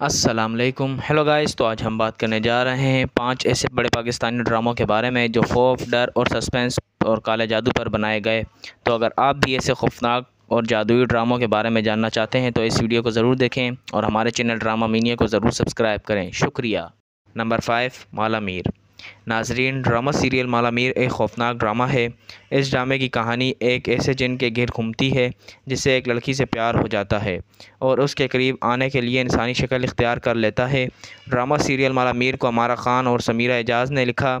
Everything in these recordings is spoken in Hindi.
अस्सलाम वालेकुम हेलो गाइस तो आज हम बात करने जा रहे हैं पाँच ऐसे बड़े पाकिस्तानी ड्रामों के बारे में जो खौफ, डर और सस्पेंस और काले जादू पर बनाए गए। तो अगर आप भी ऐसे खौफनाक और जादुई ड्रामों के बारे में जानना चाहते हैं तो इस वीडियो को ज़रूर देखें और हमारे चैनल ड्रामा मीनिया को ज़रूर सब्सक्राइब करें। शुक्रिया। Number five Mala Mir. नाजरीन, ड्रामा सीरियल मालामीर एक खौफनाक ड्रामा है। इस ड्रामे की कहानी एक ऐसे जिन के गिर घूमती है, जिससे एक लड़की से प्यार हो जाता है और उसके करीब आने के लिए इंसानी शक्ल इख्तियार कर लेता है। ड्रामा सीरियल मालामीर को अमारा ख़ान और समीरा एजाज ने लिखा।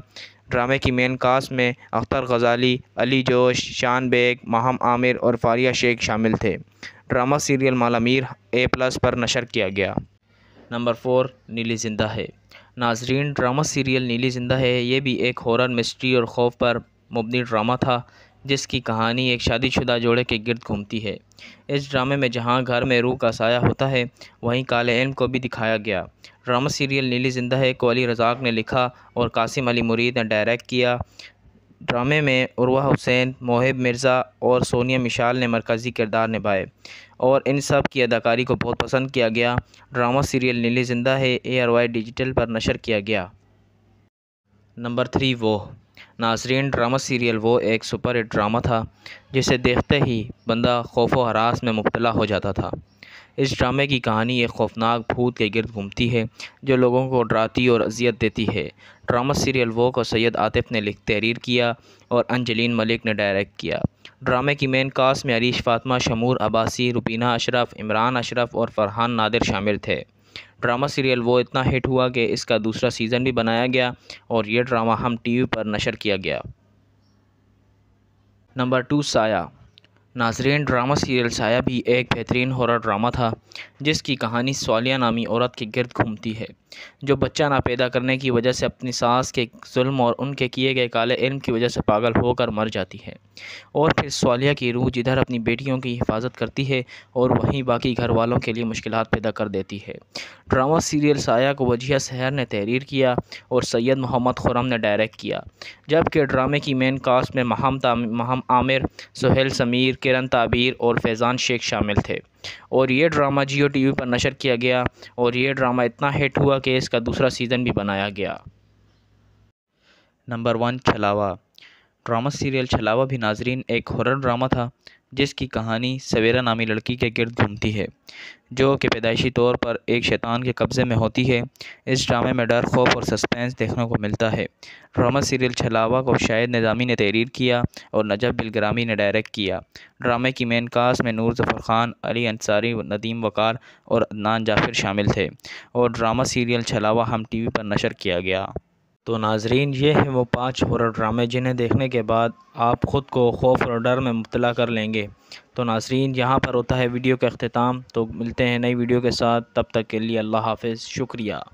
ड्रामे की मेन कास्ट में अख्तर गज़ाली, अली जोश, शान बेग, महम आमिर और फारिया शेख शामिल थे। Drama serial Malamir A plus पर नशर किया गया। नंबर फोर, नीली ज़िंदा है। नाजरीन, ड्रामा सीरियल नीली ज़िंदा है, ये भी एक हॉरर मिस्ट्री और खौफ पर मुबनी ड्रामा था, जिसकी कहानी एक शादीशुदा जोड़े के गिर्द घूमती है। इस ड्रामे में जहाँ घर में रूह का साया होता है, वहीं काले इल्म को भी दिखाया गया। ड्रामा सीरियल नीली ज़िंदा है को अली रज़ाक ने लिखा और कासिम अली मुरीद ने डायरेक्ट किया। ड्रामे में उर्वा हुसैन, मोहिब मिर्ज़ा और सोनिया मिशाल ने मरकज़ी किरदार निभाए और इन सब की अदाकारी को बहुत पसंद किया गया। ड्रामा सीरियल नीली ज़िंदा है ए आर वाई डिजिटल पर नशर किया गया। नंबर थ्री, वो। नाजरीन, ड्रामा सीरियल वो एक सुपर हिट ड्रामा था, जिसे देखते ही बंदा खौफ व हरास में मुबतला हो जाता था। इस ड्रामे की कहानी एक खौफनाक भूत के गिरद घूमती है, जो लोगों को डराती और अजियत देती है। ड्रामा सीरियल वो को सैयद आतिफ ने लिख तहरीर किया और अंजलिन मलिक ने डायरेक्ट किया। ड्रामे की मेन कास्ट में अरीश, फातमा, शमूर, अब्बासी, रुबीना अशरफ, इमरान अशरफ और फरहान नादिर शामिल थे। ड्रामा सीरियल वो इतना हिट हुआ कि इसका दूसरा सीज़न भी बनाया गया और ये ड्रामा हम टीवी पर नशर किया गया। नंबर टू, साया। नाजरीन, ड्रामा सीरियल साया भी एक बेहतरीन हॉरर ड्रामा था, जिसकी कहानी सालिया नामी औरत के गिरद घूमती है। जो बच्चा ना पैदा करने की वजह से अपनी सास के जुल्म और उनके किए गए काले इल्म की वजह से पागल होकर मर जाती है। और फिर स्वालिया की रूह जिधर अपनी बेटियों की हिफाजत करती है और वहीं बाकी घर वालों के लिए मुश्किल पैदा कर देती है। ड्रामा सीरियल साया को वजिया सहर ने तहरीर किया और सैयद मोहम्मद खुरम ने डायरेक्ट किया, जबकि ड्रामे की मेन कास्ट में महम महम आमिर, सुहेल समीर, किरण ताबीर और फैज़ान शेख शामिल थे। और ये ड्रामा जियो टीवी पर नशर किया गया और ये ड्रामा इतना हिट हुआ कि इसका दूसरा सीज़न भी बनाया गया। Number one Chhalawa drama serial Chhalawa भी नाजरीन एक हॉरर ड्रामा था, जिसकी कहानी सवेरा नामी लड़की के गिर्द घूमती है, जो कि पैदाइशी तौर पर एक शैतान के कब्ज़े में होती है। इस ड्रामे में डर, खौफ और सस्पेंस देखने को मिलता है। ड्रामा सीरियल छलावा को शायद निज़ामी ने तहरीर किया और नजब बिलग्रामी ने डायरेक्ट किया। ड्रामे की मेन कास्ट में नूर जफ़र ख़ान, अली अंसारी, नदीम वकार और अदनान जाफिर शामिल थे और ड्रामा सीरियल छलावा हम टी वी पर नशर किया गया। तो नाजरीन, ये हैं वो पाँच हॉरर ड्रामे जिन्हें देखने के बाद आप ख़ुद को खौफ और डर में मुबला कर लेंगे। तो नाजरीन, यहाँ पर होता है वीडियो का अख्ताम। तो मिलते हैं नई वीडियो के साथ। तब तक के लिए अल्लाह हाफ़ शुक्रिया।